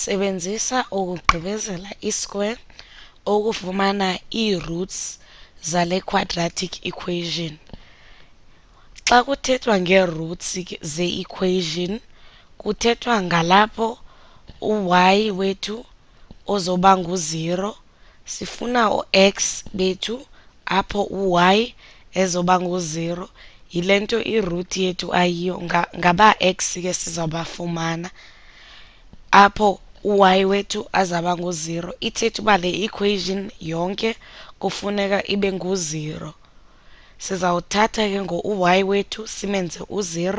Sebenzisa ukugqibezela i-square ukufumana ii-roots zale quadratic equation. Xa kuthethwa ngee-roots ze-equation kuthethwa ngalapho u-y wethu ozoba ngu-zero Sifuna o-x bethu apho u-y ezoba ngu-0 yile nto i-root yethu ayiyo ngaba-x ke sizawubafumana apho u-y wethu azaba ngu-0 ithetha uba le equation yonke kufuneka ibe ngu-0 sizawuthatha ke ngo-y wethu simenze u-0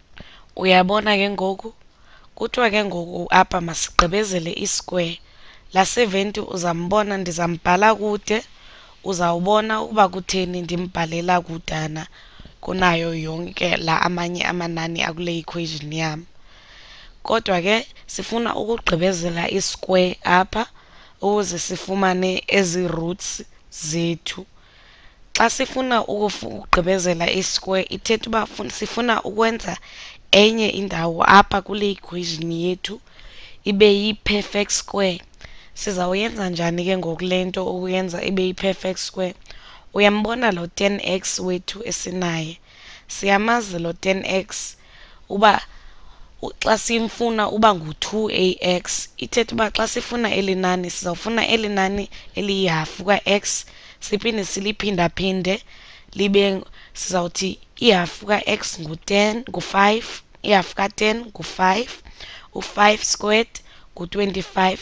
Uyabona ke ngoku? Kuthiwa ke ngoku uApha masigqibezele isquare. La 70 uzambona ndizambhala kude uzawubona ukuba kutheni ndimbhalela kudana kunayo yonke la amanye amanani akule equation yam. Kodwa ke sifuna ukugqibezela isquare apha ukuze sifumane ezi roots zethu. xa sifuna ukugqibezela i-square ithetha uba sifuna ukwenza enye indawo apha kule equation yethu ibe yi-perfect square sizawuyenza njani ke ngoku le nto ukuyenza ibe yi-perfect square uyambona lo 10x wethu esinaye siyamazi lo 10x uba xa simfuna uba ngu-2ax ithetha uba xa sifuna eli nani sizawufuna eli nani eliyihafu ka-x siphinde siliphindaphinde libe sizawuthi ihafu ka-x ngu-ten ngu-five ihafu ka-ten ngu-five u-five squared ngu-twenty-five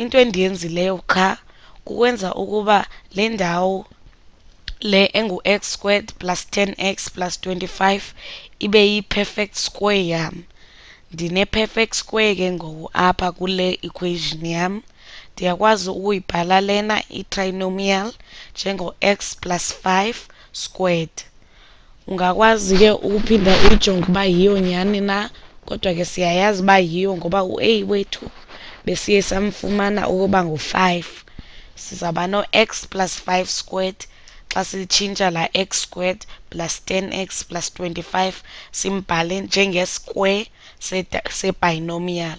into endiyenzileyo qha kukwenza ukuba le ndawo le engu-x squared plus 10x plus 25 ibe yi-perfect square yam ndine-perfect square ke ngoku apha kule equation yam ndiyakwazi ukuyibhala lena i-trinomial njengo-x plus 5 squared ungakwazi ke ukuphinda uyijonge uba yiyo nyhani na kodwa ke siyayazi uba yiyo ngoba u-a wethu besiye samfumana ukuba ngu-five sizawuba no-x plus five squared xa sitshintsha la x squared plus 10x plus 25 simbhale njengesquare sebinomial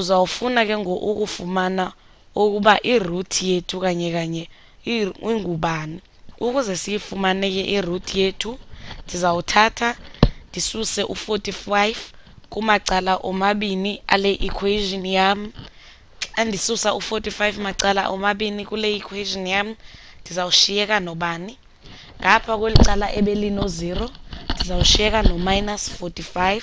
uzawufuna ke ngoku ukufumana ukuba i-root yethu kanye kanye ingubani ukuze siyifumane ke i-root yethu ndizawuthatha ndisuse u-45 kumacala omabini ale equation yam xa ndisusa u-45 macala omabini kule equation yam ndizawushiyeka nobani ngapha kweli cala ebelino-0 ndizawushiyeka no-minus 45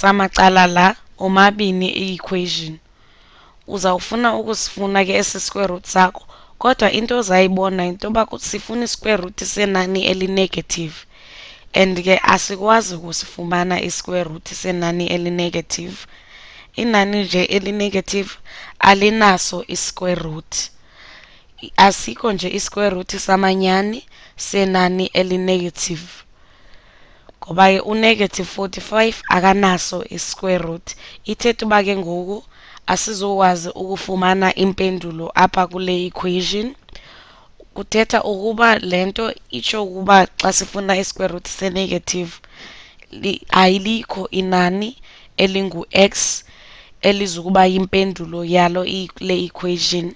samacala la omabini i-equation uzawufuna ukusifuna ke esi square root sakho kodwa into ozayibona yinto yoba sifuna i-square root senani elinegative and ke asikwazi ukusifumana i-square root senani elinegative inani nje elinegative alinaso i-square root asikho nje i-square root samanyani senani elinegative ngoba ke unegative 45 akanaso i-square root ithetha uba ke ngoku asizokwazi ukufumana impendulo apha kule equation kuthetha ukuba le nto itsho ukuba xa sifuna i-square root senegative ayilikho inani elingu-x elizukuba yimpendulo yalo le equation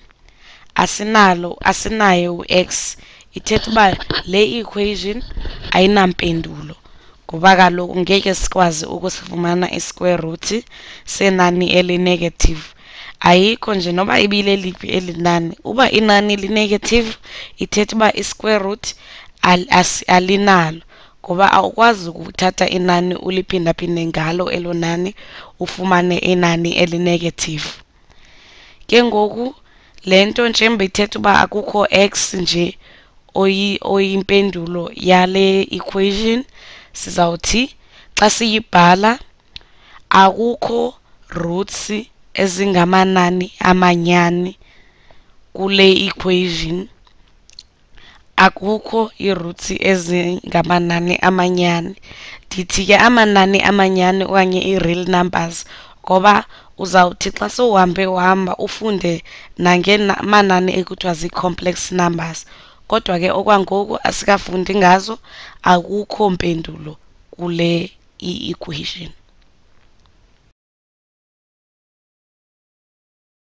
asinalo asinaye u-x ithetha uba le equation ayinampendulo ngoba kaloku ngeke sikwazi ukusifumana i-square root senani elinegative ayikho nje noba ibileliphi eli nani uba inani linegative ithetha uba i-square root alinalo ngoba awukwazi ukuthatha inani uliphindaphinde ngalo elo nani ufumane inani elinegative ke ngoku le nto nje mbeyithetha uba akukho x nje oyimpendulo yale equation sizawuthi xa siyibhala akukho roots ezingamanani amanyani kule equation Akukho iirutsi ezingamanani amanyani. Ndithi ke amanani amanyani okanye ii-real numbers ngoba uzawuthi xa sowuhambe uhamba ufunde manani ekuthiwa zii-complex numbers. Kodwa ke okwangoku asikafundi ngazo, akukho mpendulo kule i-equation.